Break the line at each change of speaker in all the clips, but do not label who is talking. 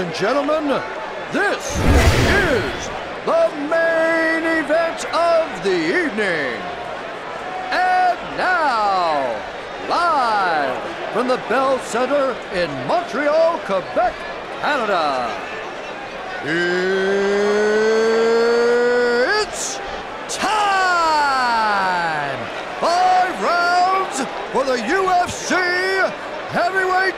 And gentlemen, this is the main event of the evening. And now, live from the Bell Center in Montreal, Quebec, Canada. It's time! Five rounds for the UFC Heavyweight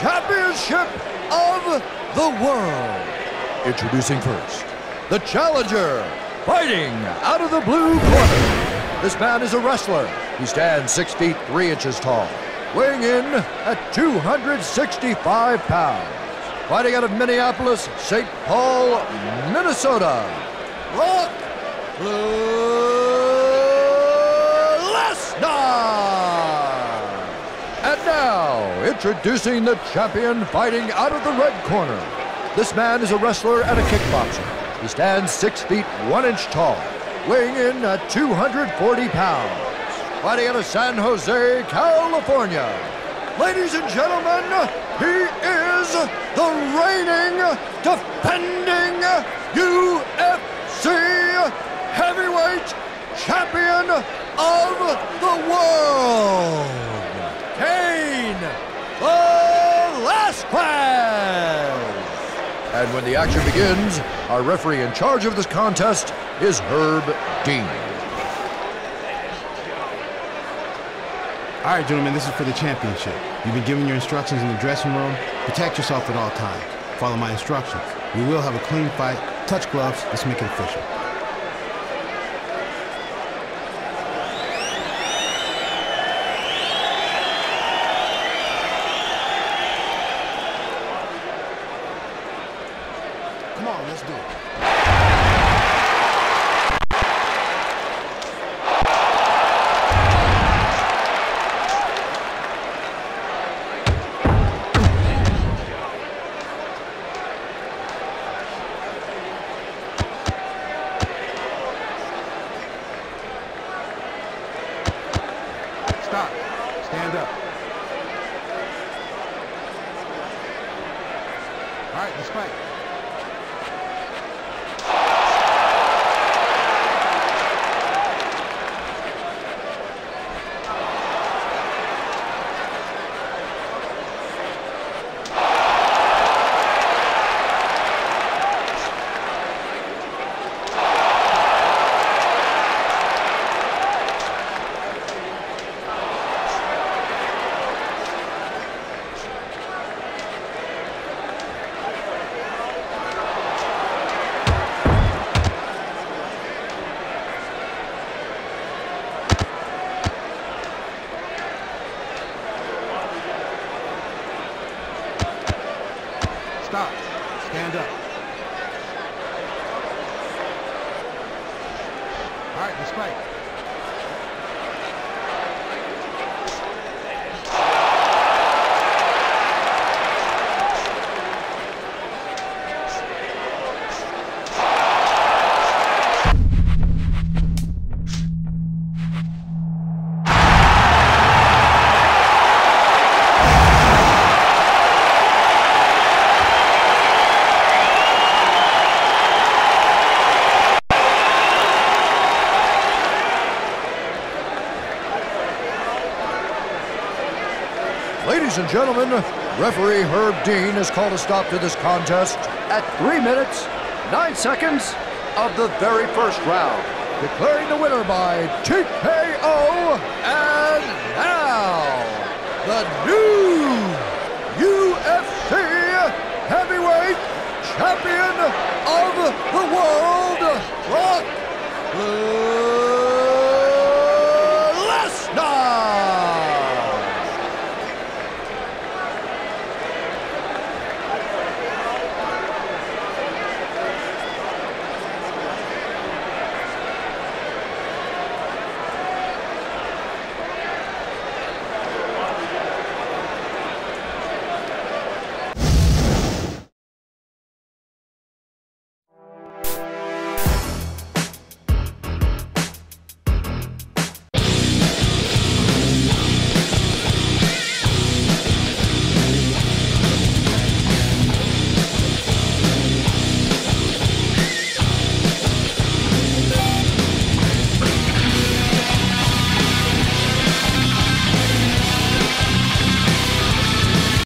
Championship of the World. Introducing first, the challenger, fighting out of the blue corner. This man is a wrestler. He stands 6 feet 3 inches tall, weighing in at 265 pounds. Fighting out of Minneapolis, St. Paul, Minnesota. Brock Lesnar! Now, introducing the champion fighting out of the red corner. This man is a wrestler and a kickboxer. He stands 6 feet 1 inch tall, weighing in at 240 pounds. Fighting out of San Jose, California. Ladies and gentlemen, he is the reigning, defending UFC heavyweight champion of the world, Velasquez. And when the action begins, our referee in charge of this contest is Herb Dean.
All right, gentlemen, this is for the championship. You've been given your instructions in the dressing room. Protect yourself at all times. Follow my instructions. We will have a clean fight. Touch gloves. Let's make it official. On, let's do it. Stop. Stand up. All right, let's fight. Stop. Stand up. All right, let's fight.
Ladies and gentlemen, referee Herb Dean has called a stop to this contest at 3 minutes, 9 seconds of the very first round, declaring the winner by TKO. And now, the new UFC heavyweight champion of the world, Brock